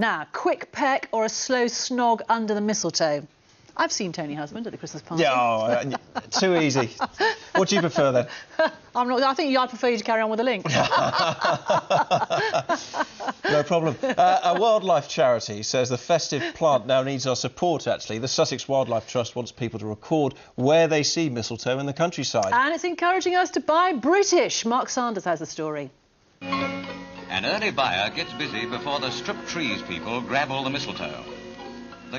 Now, quick peck or a slow snog under the mistletoe? I've seen Tony Husband at the Christmas party. Yeah, oh, uh, too easy. What do you prefer then? I'm not. I think I'd prefer you to carry on with the link. no problem. Uh, a wildlife charity says the festive plant now needs our support. Actually, the Sussex Wildlife Trust wants people to record where they see mistletoe in the countryside. And it's encouraging us to buy British. Mark Sanders has the story. An early buyer gets busy before the strip trees people grab all the mistletoe.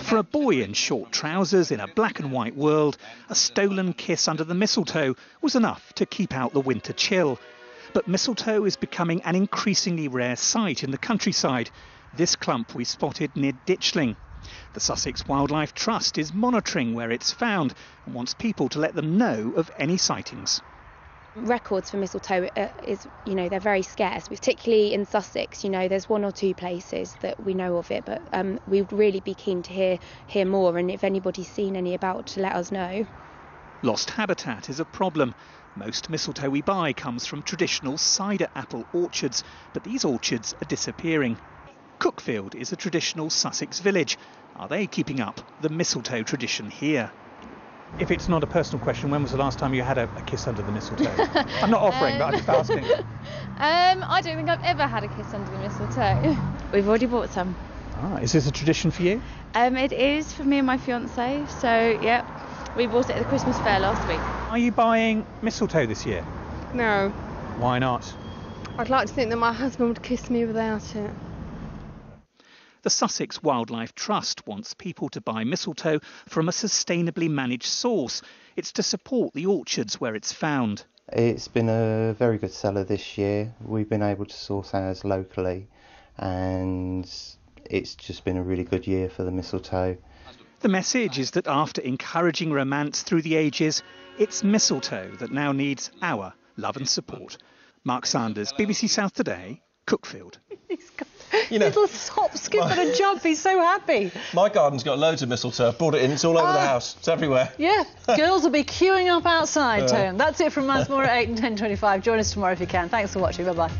For a boy in short trousers in a black and white world, a stolen kiss under the mistletoe was enough to keep out the winter chill. But mistletoe is becoming an increasingly rare sight in the countryside. This clump we spotted near Ditchling. The Sussex Wildlife Trust is monitoring where it's found and wants people to let them know of any sightings records for mistletoe uh, is you know they're very scarce particularly in sussex you know there's one or two places that we know of it but um, we'd really be keen to hear hear more and if anybody's seen any about to let us know. Lost habitat is a problem. Most mistletoe we buy comes from traditional cider apple orchards but these orchards are disappearing. Cuckfield is a traditional sussex village. Are they keeping up the mistletoe tradition here if it's not a personal question, when was the last time you had a, a kiss under the mistletoe? I'm not offering, um, but I'm just asking. Um, I don't think I've ever had a kiss under the mistletoe. We've already bought some. Ah, is this a tradition for you? Um, it is for me and my fiance. So, yeah, we bought it at the Christmas fair last week. Are you buying mistletoe this year? No. Why not? I'd like to think that my husband would kiss me without it. The Sussex Wildlife Trust wants people to buy mistletoe from a sustainably managed source. It's to support the orchards where it's found. It's been a very good seller this year. We've been able to source ours locally, and it's just been a really good year for the mistletoe. The message is that after encouraging romance through the ages, it's mistletoe that now needs our love and support. Mark Sanders, BBC South Today, Cuckfield you know, little hop, skip and a jump. He's so happy. My garden's got loads of mistletoe. I've brought it in. It's all over uh, the ah. house. It's everywhere. Yeah. Girls will be queuing up outside, uh. Tone. That's it from us. More at 8 and 10.25. Join us tomorrow if you can. Thanks for watching. Bye-bye.